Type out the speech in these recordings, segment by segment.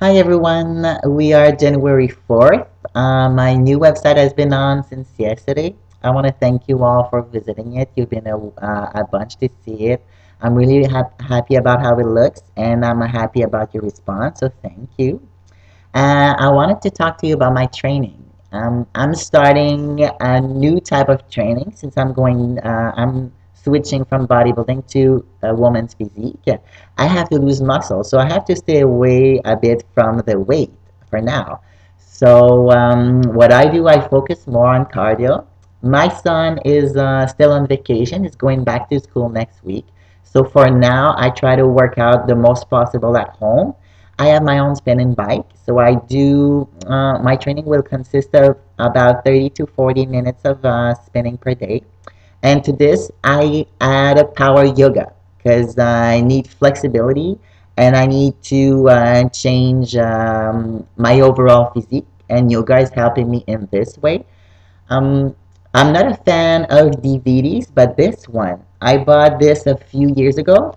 Hi everyone, we are January 4th. Uh, my new website has been on since yesterday. I want to thank you all for visiting it. You've been a, uh, a bunch to see it. I'm really ha happy about how it looks and I'm happy about your response, so thank you. Uh, I wanted to talk to you about my training. Um, I'm starting a new type of training since I'm going, uh, I'm switching from bodybuilding to a woman's physique, I have to lose muscle. So I have to stay away a bit from the weight for now. So um, what I do, I focus more on cardio. My son is uh, still on vacation. He's going back to school next week. So for now, I try to work out the most possible at home. I have my own spinning bike, so I do, uh, my training will consist of about 30 to 40 minutes of uh, spinning per day. And to this, I add a power yoga because I need flexibility and I need to uh, change um, my overall physique. And yoga is helping me in this way. Um, I'm not a fan of DVDs, but this one, I bought this a few years ago.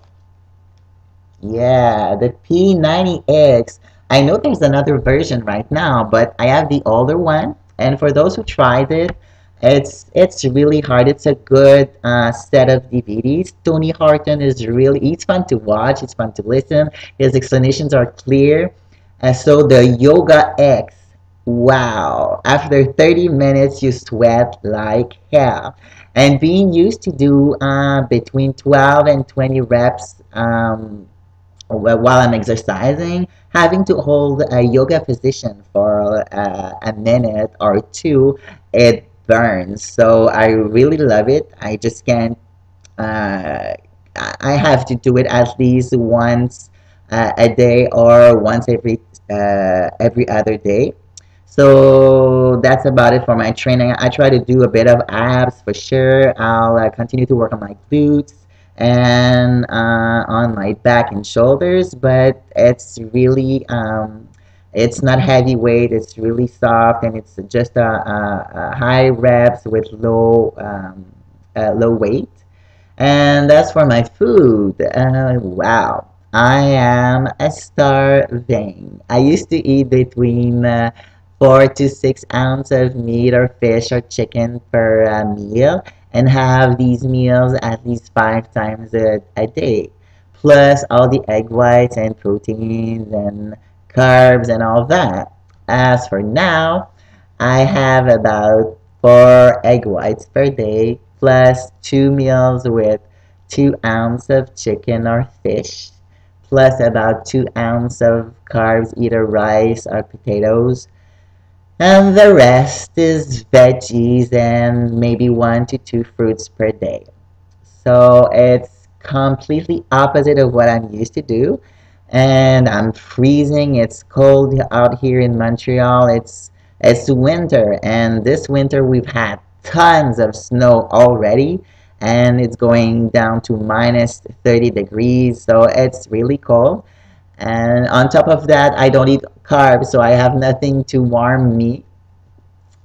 Yeah, the P90X. I know there's another version right now, but I have the older one. And for those who tried it, it's it's really hard. It's a good uh, set of DVDs. Tony Horton is really it's fun to watch. It's fun to listen. His explanations are clear. And so the Yoga X, wow! After 30 minutes, you sweat like hell. And being used to do uh, between 12 and 20 reps um, while I'm exercising, having to hold a yoga position for uh, a minute or two, it burns. So I really love it. I just can't. Uh, I have to do it at least once uh, a day or once every uh, every other day. So that's about it for my training. I try to do a bit of abs for sure. I'll uh, continue to work on my glutes and uh, on my back and shoulders, but it's really um, it's not heavyweight, it's really soft, and it's just a, a, a high reps with low um, uh, low weight. And that's for my food. Uh, wow, I am a starving. I used to eat between uh, four to six ounces of meat or fish or chicken per uh, meal and have these meals at least five times a, a day plus all the egg whites and proteins and carbs and all that. As for now, I have about four egg whites per day plus two meals with two ounces of chicken or fish plus about two ounces of carbs, either rice or potatoes. And the rest is veggies and maybe one to two fruits per day. So it's completely opposite of what I'm used to do and I'm freezing. It's cold out here in Montreal. It's it's winter, and this winter we've had tons of snow already, and it's going down to minus 30 degrees, so it's really cold. And on top of that, I don't eat carbs, so I have nothing to warm me.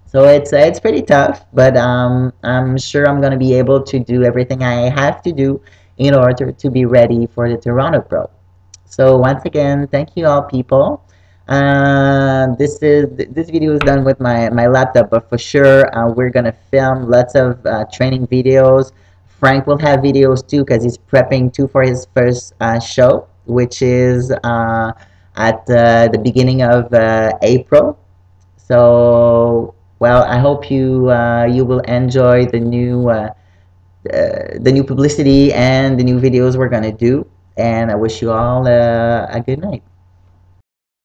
So it's it's pretty tough, but um, I'm sure I'm gonna be able to do everything I have to do in order to be ready for the Toronto Pro. So once again, thank you all people. Uh, this is this video is done with my, my laptop, but for sure uh, we're gonna film lots of uh, training videos. Frank will have videos too because he's prepping too for his first uh, show, which is uh, at uh, the beginning of April. So well, I hope you you will enjoy the new the new publicity and the new videos we're gonna do and I wish you all uh, a good night.